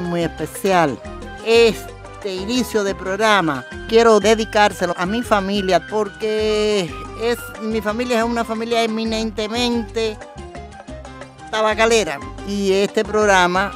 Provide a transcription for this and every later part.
muy especial. Este inicio de programa quiero dedicárselo a mi familia porque es, mi familia es una familia eminentemente tabacalera y este programa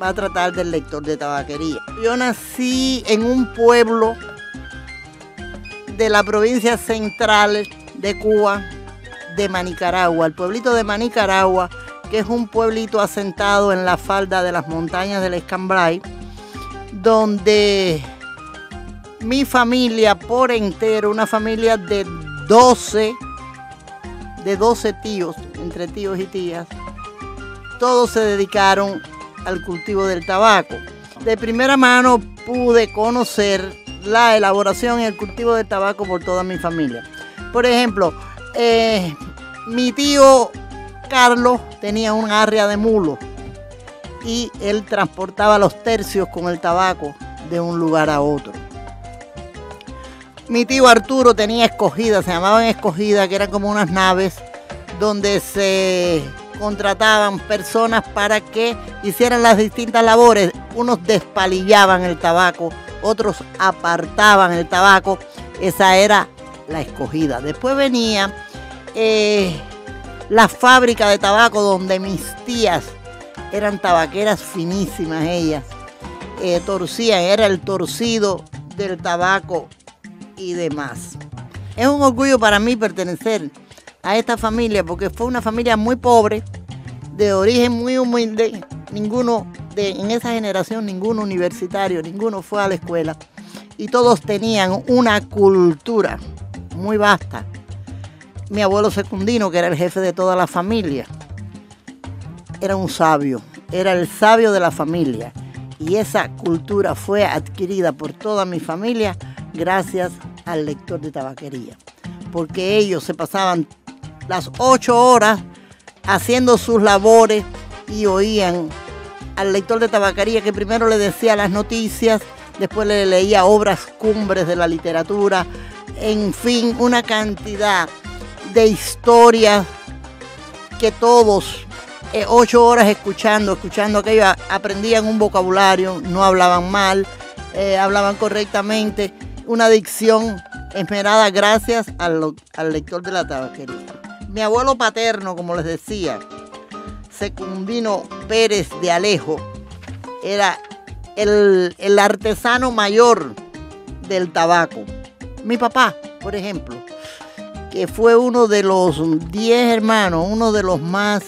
va a tratar del lector de tabaquería. Yo nací en un pueblo de la provincia central de Cuba, de Manicaragua, el pueblito de Manicaragua, que es un pueblito asentado en la falda de las montañas del Escambray, donde mi familia por entero, una familia de 12, de 12 tíos, entre tíos y tías, todos se dedicaron al cultivo del tabaco. De primera mano pude conocer la elaboración y el cultivo del tabaco por toda mi familia. Por ejemplo, eh, mi tío Carlos tenía un área de mulo y él transportaba los tercios con el tabaco de un lugar a otro. Mi tío Arturo tenía escogidas, se llamaban escogidas, que eran como unas naves donde se contrataban personas para que hicieran las distintas labores. Unos despalillaban el tabaco, otros apartaban el tabaco. Esa era la escogida. Después venía eh, la fábrica de tabaco donde mis tías eran tabaqueras finísimas ellas. Eh, torcían, era el torcido del tabaco y demás. Es un orgullo para mí pertenecer a esta familia porque fue una familia muy pobre, de origen muy humilde. Ninguno de, en esa generación, ninguno universitario, ninguno fue a la escuela. Y todos tenían una cultura muy vasta. Mi abuelo secundino, que era el jefe de toda la familia, era un sabio, era el sabio de la familia. Y esa cultura fue adquirida por toda mi familia gracias al lector de tabaquería. Porque ellos se pasaban las ocho horas haciendo sus labores y oían al lector de tabaquería que primero le decía las noticias, después le leía obras cumbres de la literatura, en fin, una cantidad de historias que todos, eh, ocho horas escuchando, escuchando aquello, aprendían un vocabulario, no hablaban mal, eh, hablaban correctamente, una dicción esmerada gracias al, al lector de la tabaquería. Mi abuelo paterno, como les decía, Secundino Pérez de Alejo, era el, el artesano mayor del tabaco. Mi papá, por ejemplo, que fue uno de los 10 hermanos, uno de los más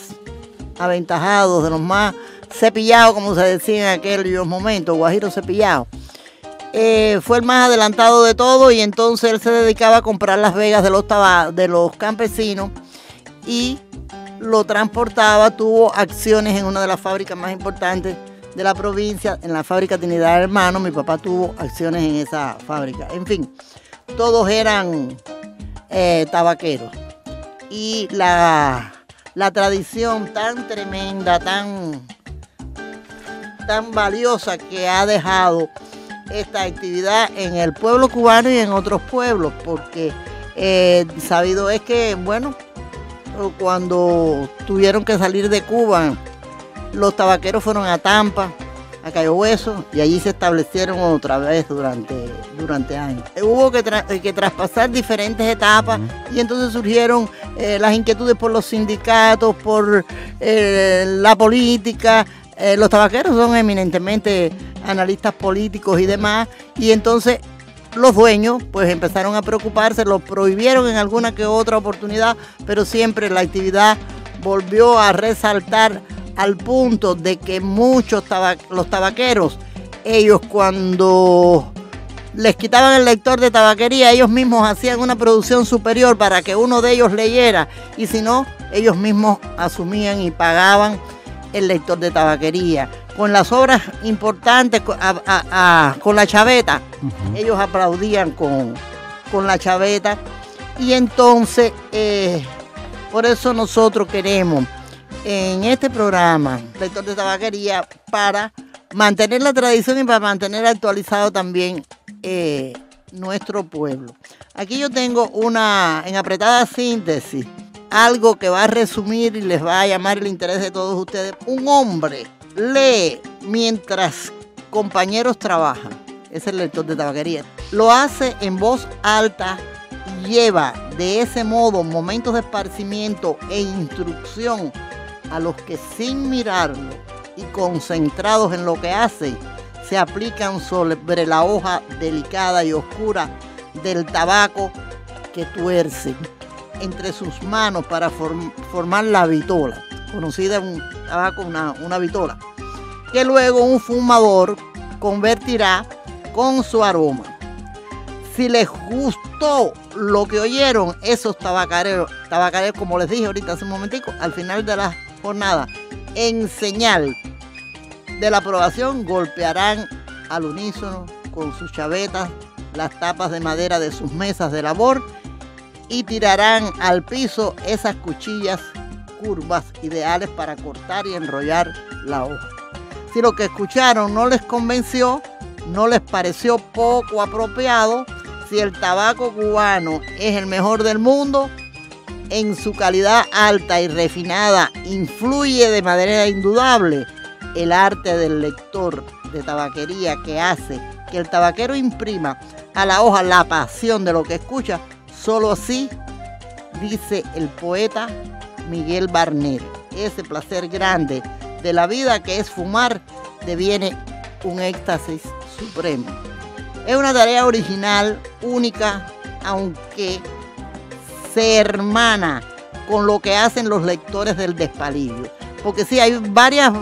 aventajados, de los más cepillados, como se decía en aquellos momentos, guajiro cepillado. Eh, fue el más adelantado de todo y entonces él se dedicaba a comprar las vegas de los, de los campesinos y lo transportaba, tuvo acciones en una de las fábricas más importantes de la provincia, en la fábrica Trinidad Hermano, mi papá tuvo acciones en esa fábrica. En fin, todos eran eh, tabaqueros. Y la, la tradición tan tremenda, tan, tan valiosa que ha dejado esta actividad en el pueblo cubano y en otros pueblos, porque eh, sabido es que, bueno, cuando tuvieron que salir de Cuba, los tabaqueros fueron a Tampa, a Cayo Hueso, y allí se establecieron otra vez durante, durante años. Hubo que, que traspasar diferentes etapas y entonces surgieron eh, las inquietudes por los sindicatos, por eh, la política. Eh, los tabaqueros son eminentemente analistas políticos y demás, y entonces los dueños pues empezaron a preocuparse, lo prohibieron en alguna que otra oportunidad, pero siempre la actividad volvió a resaltar al punto de que muchos los tabaqueros, ellos cuando les quitaban el lector de tabaquería, ellos mismos hacían una producción superior para que uno de ellos leyera y si no, ellos mismos asumían y pagaban el lector de tabaquería con las obras importantes, con la chaveta. Ellos aplaudían con, con, la chaveta. Y entonces, eh, por eso nosotros queremos en este programa, Lector de Tabaquería, para mantener la tradición y para mantener actualizado también eh, nuestro pueblo. Aquí yo tengo una, en apretada síntesis, algo que va a resumir y les va a llamar el interés de todos ustedes. Un hombre lee mientras compañeros trabajan. Es el lector de tabaquería. Lo hace en voz alta y lleva de ese modo momentos de esparcimiento e instrucción a los que sin mirarlo y concentrados en lo que hace, se aplican sobre la hoja delicada y oscura del tabaco que tuercen entre sus manos para formar la vitola, conocida en un tabaco una, una vitola, que luego un fumador convertirá con su aroma. Si les gustó lo que oyeron esos tabacareros, tabacareros como les dije ahorita hace un momentico, al final de la jornada, en señal de la aprobación golpearán al unísono con sus chavetas las tapas de madera de sus mesas de labor y tirarán al piso esas cuchillas curvas ideales para cortar y enrollar la hoja. Si lo que escucharon no les convenció, no les pareció poco apropiado, si el tabaco cubano es el mejor del mundo, en su calidad alta y refinada influye de manera indudable el arte del lector de tabaquería que hace que el tabaquero imprima a la hoja la pasión de lo que escucha, solo así, dice el poeta Miguel Barnett, ese placer grande de la vida que es fumar deviene un éxtasis supremo. Es una tarea original, única, aunque se hermana con lo que hacen los lectores del despalillo. Porque sí, hay varias,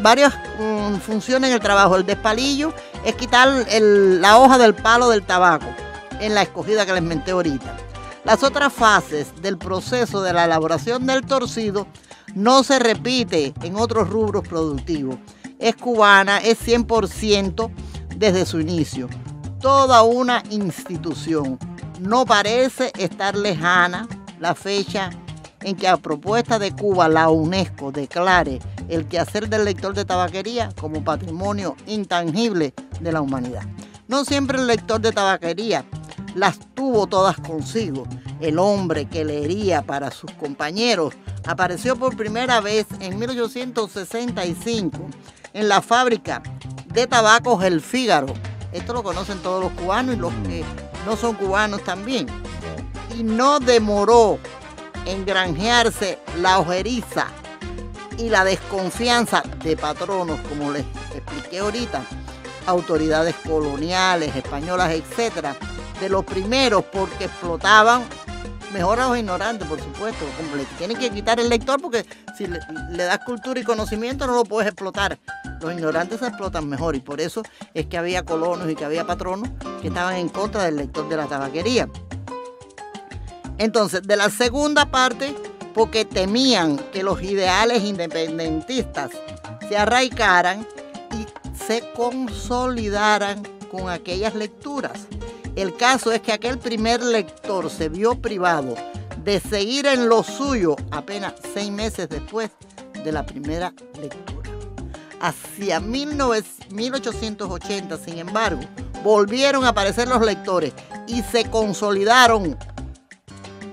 varias mm, funciones en el trabajo. El despalillo es quitar la hoja del palo del tabaco en la escogida que les menté ahorita. Las otras fases del proceso de la elaboración del torcido no se repite en otros rubros productivos. Es cubana, es 100% desde su inicio. Toda una institución. No parece estar lejana la fecha en que a propuesta de Cuba la UNESCO declare el quehacer del lector de tabaquería como patrimonio intangible de la humanidad. No siempre el lector de tabaquería las tuvo todas consigo. El hombre que leería para sus compañeros apareció por primera vez en 1865 en la fábrica de tabacos El Fígaro. Esto lo conocen todos los cubanos y los que no son cubanos también. Y no demoró en granjearse la ojeriza y la desconfianza de patronos, como les expliqué ahorita, autoridades coloniales, españolas, etcétera, de los primeros porque explotaban mejor a los ignorantes, por supuesto, como le tienen que quitar el lector porque si le, le, das cultura y conocimiento no lo puedes explotar. Los ignorantes se explotan mejor y por eso es que había colonos y que había patronos que estaban en contra del lector de la tabaquería. Entonces, de la segunda parte, porque temían que los ideales independentistas se arraigaran y se consolidaran con aquellas lecturas. El caso es que aquel primer lector se vio privado de seguir en lo suyo apenas seis meses después de la primera lectura. Hacia 1880, sin embargo, volvieron a aparecer los lectores y se consolidaron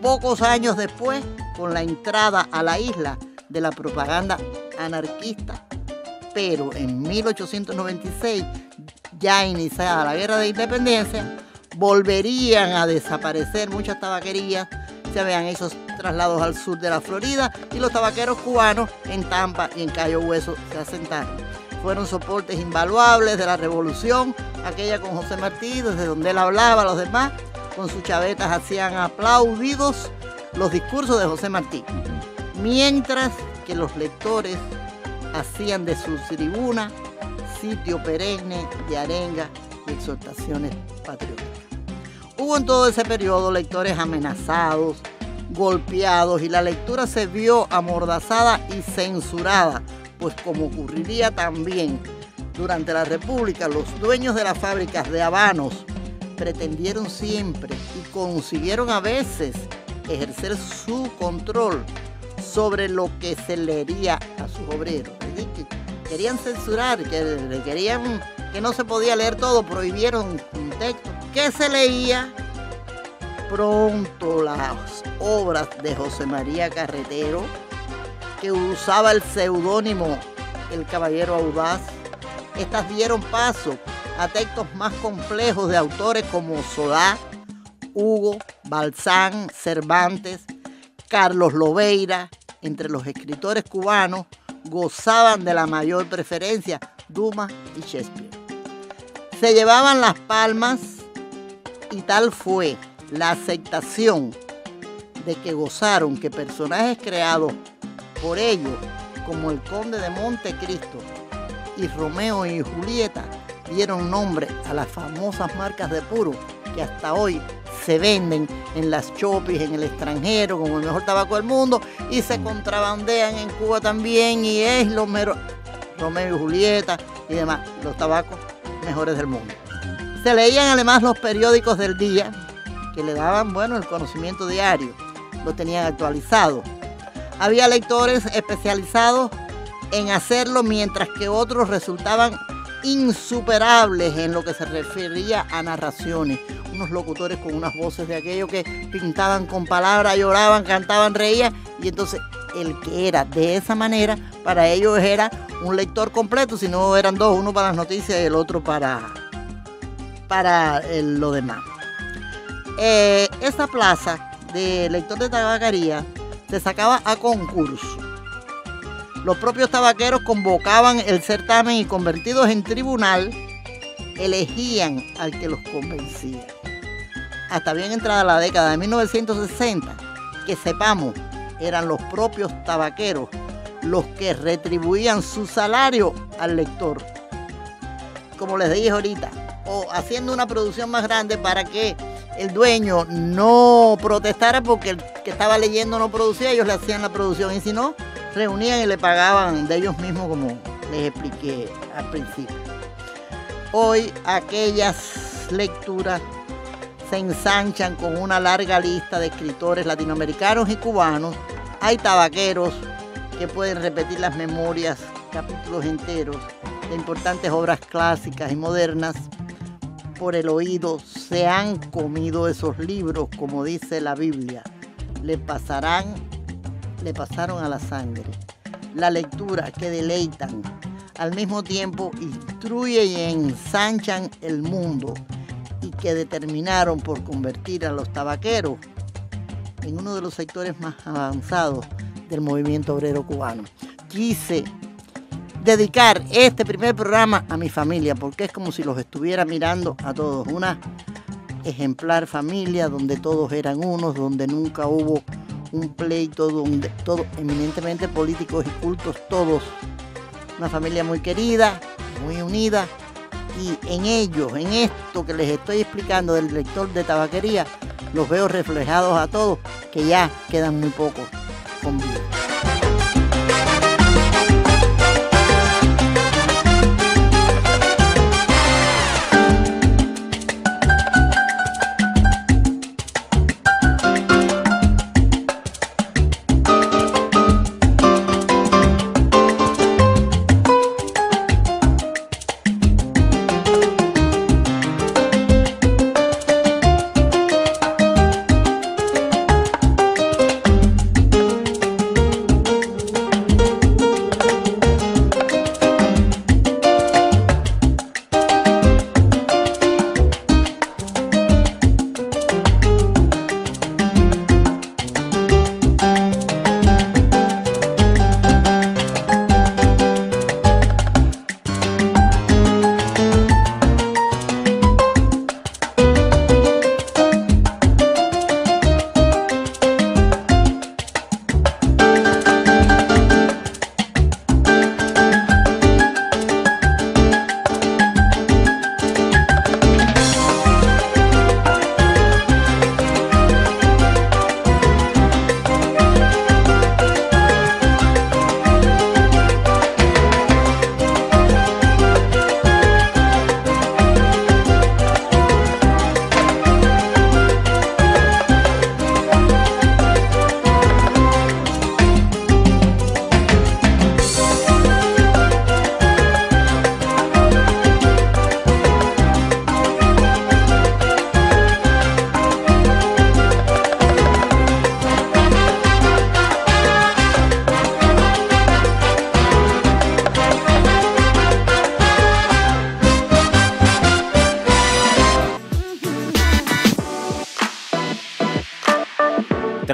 pocos años después con la entrada a la isla de la propaganda anarquista. Pero en 1896, ya iniciada la guerra de independencia, volverían a desaparecer muchas tabaquerías, se habían hecho traslados al sur de la Florida y los tabaqueros cubanos en Tampa y en Cayo Hueso se asentaron. Fueron soportes invaluables de la revolución, aquella con José Martí, desde donde él hablaba, los demás, con sus chavetas hacían aplaudidos los discursos de José Martí, mientras que los lectores hacían de su tribuna sitio perenne de arenga y exhortaciones patrióticas. Hubo en todo ese periodo lectores amenazados, golpeados y la lectura se vio amordazada y censurada, pues como ocurriría también durante la República, los dueños de las fábricas de habanos pretendieron siempre y consiguieron a veces ejercer su control sobre lo que se leería a sus obreros. querían censurar, que querían que no se podía leer todo, prohibieron un texto. ¿Qué se leía? Pronto las obras de José María Carretero, que usaba el seudónimo El Caballero Audaz. Estas dieron paso a textos más complejos de autores como Solá, Hugo, Balzán, Cervantes, Carlos Lobeira, entre los escritores cubanos, gozaban de la mayor preferencia Dumas y Shakespeare. Se llevaban las palmas y tal fue la aceptación de que gozaron que personajes creados por ellos, como el conde de Montecristo y Romeo y Julieta, dieron nombre a las famosas marcas de puro que hasta hoy se venden en las chopis en el extranjero como el mejor tabaco del mundo y se contrabandean en Cuba también y es lo mero Romeo y Julieta y demás, los tabacos mejores del mundo. Se leían además los periódicos del día que le daban, bueno, el conocimiento diario, lo tenían actualizado. Había lectores especializados en hacerlo mientras que otros resultaban insuperables en lo que se refería a narraciones. Unos locutores con unas voces de aquello que pintaban con palabras, lloraban, cantaban, reían. Y entonces el que era de esa manera, para ellos era un lector completo, si no eran dos, uno para las noticias y el otro para, para lo demás. Eh, esa plaza de lector de tabacaría se sacaba a concurso los propios tabaqueros convocaban el certamen y convertidos en tribunal, elegían al que los convencía. Hasta bien entrada la década de 1960, que sepamos, eran los propios tabaqueros los que retribuían su salario al lector. Como les dije ahorita, o haciendo una producción más grande para que el dueño no protestara porque el que estaba leyendo no producía, ellos le hacían la producción y si no, reunían y le pagaban de ellos mismos como les expliqué al principio. Hoy aquellas lecturas se ensanchan con una larga lista de escritores latinoamericanos y cubanos. Hay tabaqueros que pueden repetir las memorias, capítulos enteros de importantes obras clásicas y modernas. Por el oído se han comido esos libros, como dice la Biblia. Le pasarán le pasaron a la sangre. La lectura que deleitan, al mismo tiempo instruye y ensanchan el mundo y que determinaron por convertir a los tabaqueros en uno de los sectores más avanzados del movimiento obrero cubano. Quise dedicar este primer programa a mi familia porque es como si los estuviera mirando a todos. Una ejemplar familia donde todos eran unos, donde nunca hubo un pleito donde todos, eminentemente políticos y cultos, todos, una familia muy querida, muy unida, y en ellos, en esto que les estoy explicando del lector de tabaquería, los veo reflejados a todos, que ya quedan muy pocos con vida.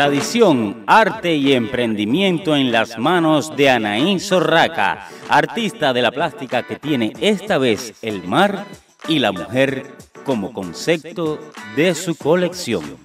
Tradición, arte y emprendimiento en las manos de Anaí Zorraca, artista de la plástica que tiene esta vez el mar y la mujer como concepto de su colección.